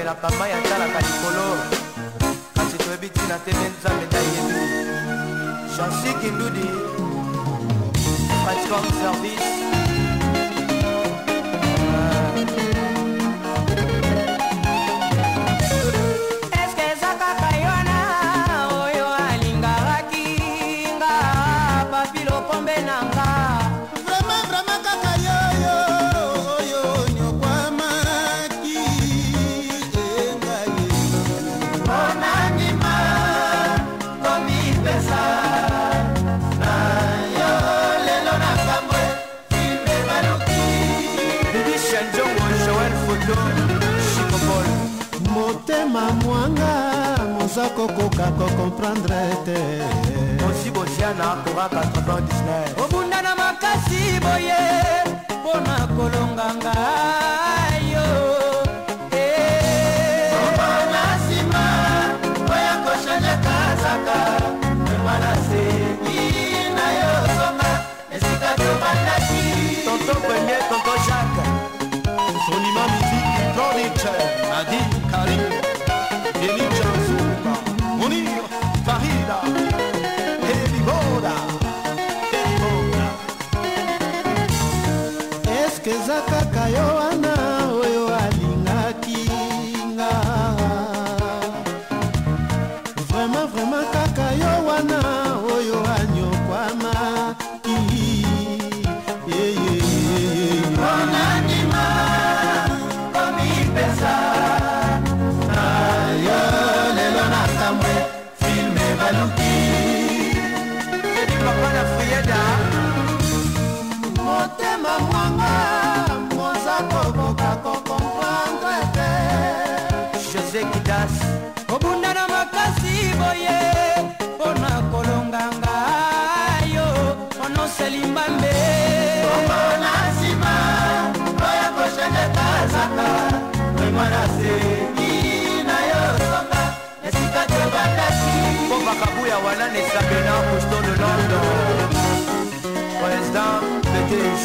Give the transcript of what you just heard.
amelaka mai atalaka likolo kasi toyebi ntina te nde nzambe nayebi chansi kindudi platform service biso chikopol motema mwanga moza kokoka kokomprendre te mosi bosiana kora 99 obunda na makasi boye mpo na kolonganga kaka yo wana oyo alingaki nga vraimen vraimen kaka yo wana oyo anyokwamaki onanima komipesa na yo lelo na kamwe filme baluki edi papa na fuyeda motema mwanga nyonso limbambe na nsima oyo koshende kazaka oimwana seki na yo soka esika te bataki po makabu ya wana nesabena houston de london président betis